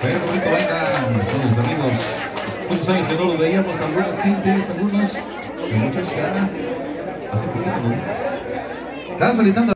Qué bonito bailan todos los amigos. Muchos años que no los veíamos, algunas gentes, algunos, de muchos ya hace poquito, ¿no? Están solicitando